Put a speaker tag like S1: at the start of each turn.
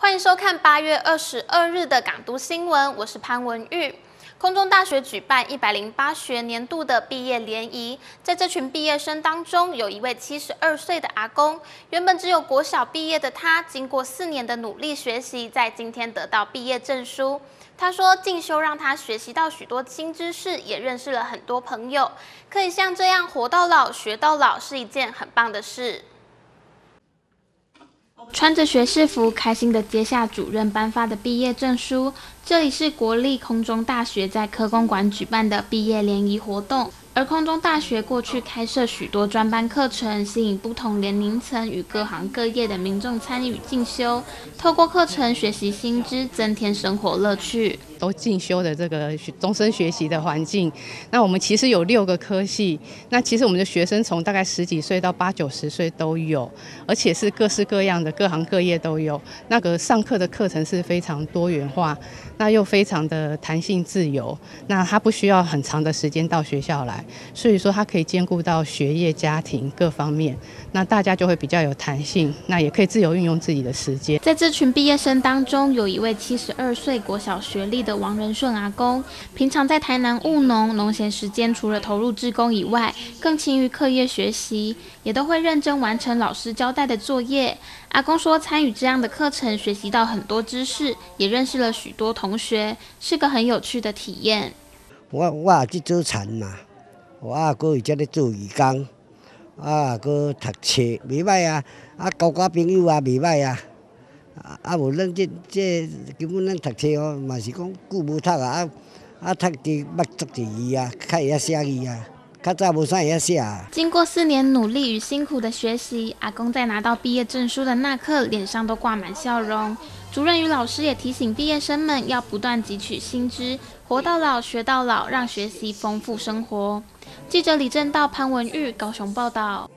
S1: 欢迎收看八月二十二日的港都新闻，我是潘文玉。空中大学举办一百零八学年度的毕业联谊，在这群毕业生当中，有一位七十二岁的阿公。原本只有国小毕业的他，经过四年的努力学习，在今天得到毕业证书。他说，进修让他学习到许多新知识，也认识了很多朋友。可以像这样活到老学到老，是一件很棒的事。穿着学士服，开心的接下主任颁发的毕业证书。这里是国立空中大学在科工馆举办的毕业联谊活动。而空中大学过去开设许多专班课程，吸引不同年龄层与各行各业的民众参与进修，透过课程学习新知，增添生活乐趣。
S2: 都进修的这个终身学习的环境，那我们其实有六个科系，那其实我们的学生从大概十几岁到八九十岁都有，而且是各式各样的各行各业都有。那个上课的课程是非常多元化，那又非常的弹性自由，那他不需要很长的时间到学校来。所以说，它可以兼顾到学业、家庭各方面，那大家就会比较有弹性，那也可以自由运用自己的时间。
S1: 在这群毕业生当中，有一位七十二岁国小学历的王仁顺阿公，平常在台南务农，农闲时间除了投入志工以外，更勤于课业学习，也都会认真完成老师交代的作业。阿公说，参与这样的课程，学习到很多知识，也认识了许多同学，是个很有趣的体验。
S3: 我我也去做田嘛。我阿哥伊才咧做义工，啊，搁读册，袂歹啊，啊，交交朋友也袂歹啊，啊，无咱即即根本咱读册哦，嘛是讲久无读啊，啊，啊，读啲捌足字啊，较会晓写字啊，
S1: 经过四年努力与辛苦的学习，阿公在拿到毕业证书的那刻，脸上都挂满笑容。主任与老师也提醒毕业生们要不断汲取新知，活到老学到老，让学习丰富生活。记者李正道、潘文玉高雄报道。